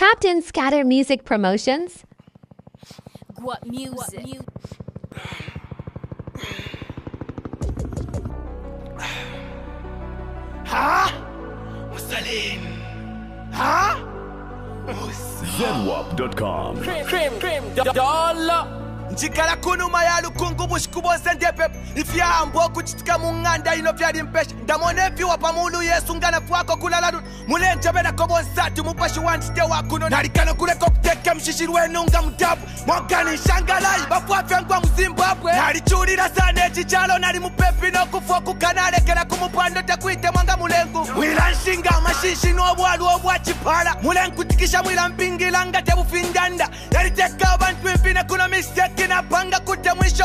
Captain Scatter Music Promotions. What music? ها مستلين ها Musa. ZWAP.com. Cream, cream, cream, dollar njikala kunuma ya lukungu bushiku bwonse ndyepepe ifyambo okuchitika mu ng'anda ino vyali mpesha ndamona eviwa pamulu yesu ngana fwako kulala luno mulenjeberako bonsati mupashi wandite wakuno nalikano kuleka okuteka mshishi lwenu nga mutabu mwogani shangalayi bafwafya ngwa mu zimbabwe nalichulira sana echichalo nali mupepi nokufa okukanalekera kumupando tekwitemwa nga mulengu. Mwila nshinga amashishi n'obwalu obwachipala mulenkutikisha mwila mpingila nga tebufindanda yaliteka abantu empine kuno misteki napanga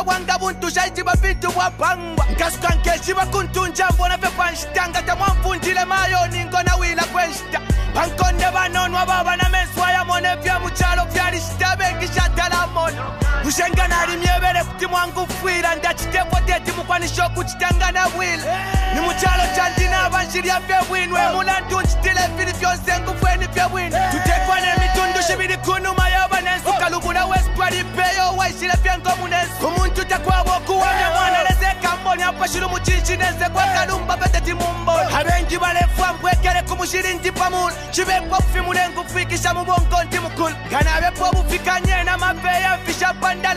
bwanga buntu shaitiba bintu bwapangwa nkasuka nkeshiba kuntunja mbona fe panshitanga tamwamfunjile mayo ningo na wila kwenshita pankonde banonwa baba na menswa yamone vya muchalo vyalishita bengi shatalamona mushenga nali myebere kuti mwangufwira ndachitefo teti mukwanisho okuchitanga na bwile ni muchalo chandina abanshirya vyebwinwe mulantu nchitile vili vyonse ngufweni vyebwine takwaba okuwamya mwanelezeka mboni apashile muchinchi neze kwakalumba peteti mumboni abengi balefwa mbwekele kumushilingi pamula chibekwa bufi mulengu fikisha mubongo nti mukulu nganabepo bufikanye na mapeya mfisha pandala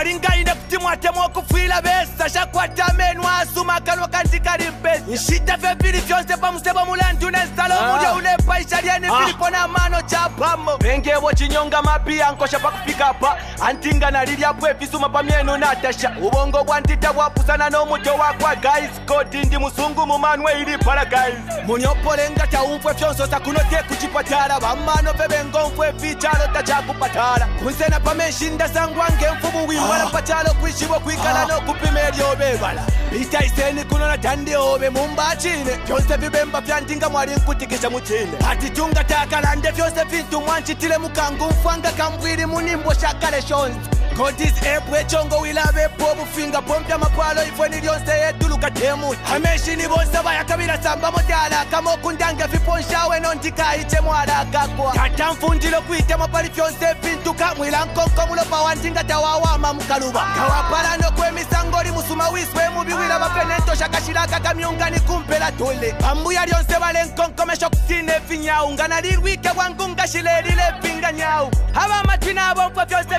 fumapa kamwalingaine kuti mwatemu okufwila besa. Shakwata amenu asuma akanwa kandi kali mpesi nshita vye vili vyonse pamusebo mulandu nensalo ah. mulyo ulepa isha lyene vilipo ah. na mano chapamo pengewo chinyonga mapiya nkosha pakufika pa. Antinga nalilya bwefisuma pamyenu natasha ubongo bwantita bwapusana n'omuto wakwa guys. Koti ndi musungu mumanwe ili guys. Munyopolenga taumfwe fyonsosa kunote kuchipatala. Bamano pebengonfwe fichalo tachakupatala kunsena pamenshinda sangwange mfumu wala pakyalo kwishibo kwikala n'okupima eryobebala bitaiseni kunona tandiobe mumbachine byonse bibemba byandinga mwali nkutikisa mukine ati tunga takalande byonse bintu mwanchitile mukangu mfwanga kambwili munimbo shakale shonzi shonse kodis epwe chongo wilabe po bufinga pompya mapwalo ifweni lyonse yeduluka temu ameshini bonse bayakabira samba modala kama okundange viponshawe nondikaiche mwalakakwa tata mfundilo kwitema pali vyonse vintuka mwila nkonko mulopa wantinga tawawama mukaluba kawapala nokwemisango musuma wiswe mubiwila bafenento shakashilaka kamyungani kumpela tule pambuya lyonse bale nkonkomesho kutine vinyawu ngana lilwike bwangu ngashilelile pinga nyawu abamatwi nabo mfwa vyonse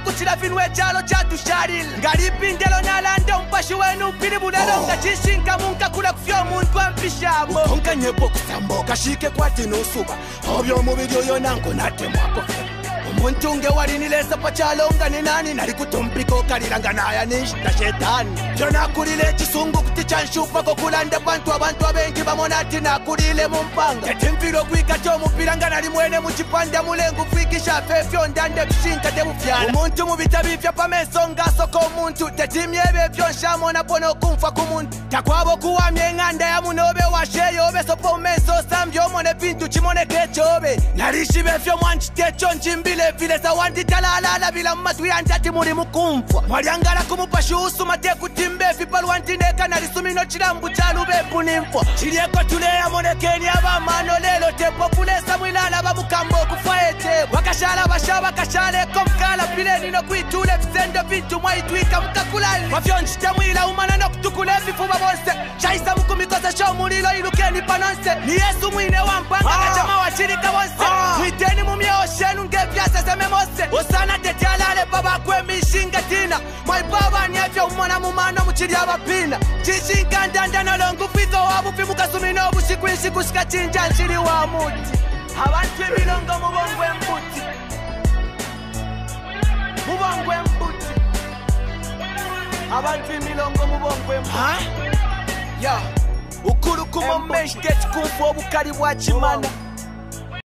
finwe chalo chatu sharil ngalipindelo nalande umpashi wenu? Uphili bulelo oh. ngachishinka munkakhula kufyo muntu wampishabo konke nyebo kusambo kashike kwathi nosuba obyo mubili oyonango nade mwakofela muntu ngewarinilesa pachalonga ninani nari kutompikokariranga naya ninshita shetani. Byo nakurile chisungu kuti chanshupa kokulanda bantu abantu abengi bamona ati nakurile mumpanga tetemviro kwika cyomupiranga nari mwene muchipanda mulenga upfikisha fefyo ndande kushinga tebuvyala umuntu mubitabivya pameso ngasoko omuntu tetimyebevyo nshamona bono kumfa kumuntu takwabo kuwamye enkanda ya munobe washeyobe sopo mumeso sambyomone pintu chimoneke cobe narishibe vyo mwanchiteco njimbile nchimbile vile sawanditalalala bila mmatwi yanje ati muli mukumfa mwalyangala kumupashi usuma tekutimba efipalwa ntineka nalisumino chilambu chalubepu nimfwa chilyeko tuleya monekeni abamano lelo tepopulesa mwilala bamukambo okufa ete wakashala basha bakashaleko mukala pileni nokwitula ebisendo bintu mwaitwika mukakulali mwavyonjite mwila umana chili abapina cicinkandanda nolonga ubwigo wabufi mukasumi n'obusiku insiku sikacinja nsili wa muti. Abantu emilongo mubongwe mbuti. Mubongwe mbuti. Abantu emilongo mubongwe mbuti. Ukulukumo menshi tekikumpa obukali bwa kimana